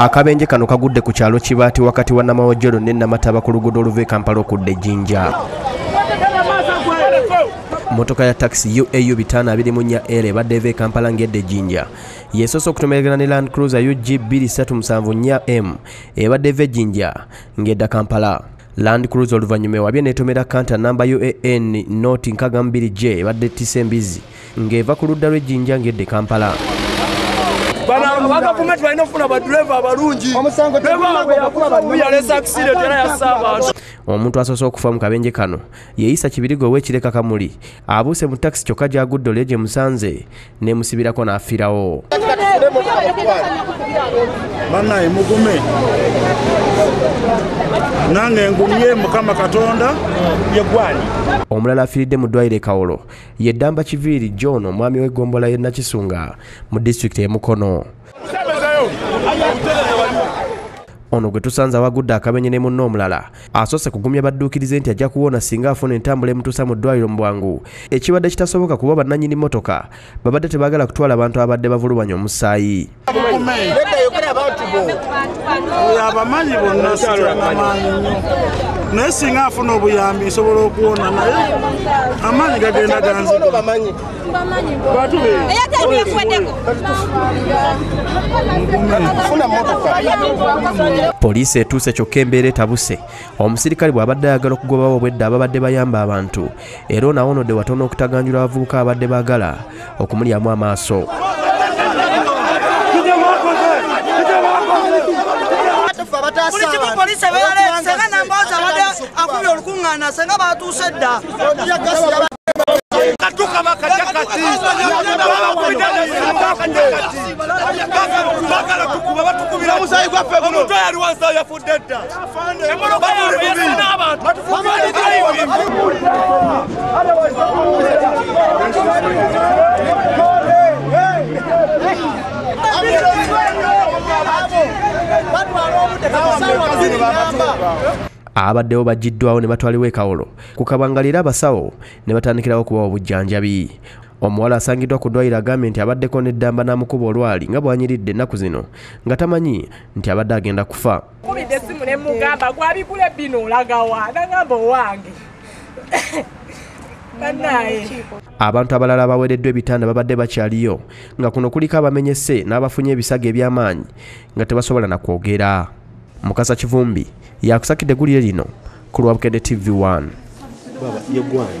akabenje kano kagudde ku kyalo kibaati wakati wa namawojolo ne namataba ku luguudo oluva e kampala okudda ejjinja motoka ya taxi uau 524 l ebadde eva e kampala ng'edda ejjinja yesoose okutomeragana ne land cruiser ug 2374 m ebadde eva ejjinja ng'edda kampala. Land cruiser oluvannyuma ewabye neetomera kanta namba uan noti 62 g ebadde ettisa embizi ng'eva ku ludda lw'ejjinja ng'edda e kampala bagavumenti balina okufuna badureva abalungi. Yalesa accident era yassa abantu omuntu asoose okufa mu kabenje kano yeeyisa kibirigo ow'ekireka kamuli abuuse mu takisi kyokka gy'agudde olyo gye musanze n'emusibirako n'afiirawo bannaye mugume. Nange ngumye mukama katonda yegwani omulala afiiridde mu ddwaliro e kawolo. Ye ddamba kiviiri john omwami w'egombola y'e nakisunga mu disitulikiti emukono ono gwe tusanze awagudde akabenye ne munne omulala asoose kugumya badduukirize nti ajja kuwona singa afuna entambula emutuusa mu ddwaliro mu bwangu. Ekibadde kitasoboka kuba bannannyini mmotoka babadde tebaagala kutwala abantu abadde bavulubanya omusaayi. Abamanyi bonna sitanamaanyi nnyo. Naye singa afuna obuyambi nsobola okuwona naye amaanyi gagenda ganzige poliisi etuuse kyokka embeera etabuse omusirikale bw'abadde ayagala okugobawo obwedda ababadde bayamba abantu. Era onawonodde watono okutaganjula abavubuka abadde baagala. Okumulyamu amaaso. Buli kimu poliisi ebeerale senga namboozi abadde akubye olukuŋŋaana senga batuuse dda bagala kukuba batukubira omuntu oyo aliwansi ayo yafudde dda batwala obudde tebusaala abaddewo bagiddwawo ne batwalibwa e kawolo ku kabangalira abasawo ne batandikirawo okubawa obujjanjabi. Omuwala asangiddwa ku ddwaliro agambye nti abaddeko n'eddamba n'amukuba olwali nga bw'anyiridde ennaku zino nga tamanyi nti abadde agenda kufa. Kubidde essimu ne mugamba gwabigule bino olagawa nagamba owange. Abantu abalala abaweereddwa ebitanda babadde bakyaliyo nga kuno kuliko abamenyese n'abafunye ebisago eby'amaanyi nga tebasobola na kwogera. Mukasa kivumbi yakusakidde eggulire lino ku lwabukedde tv 1 baba yegwanyi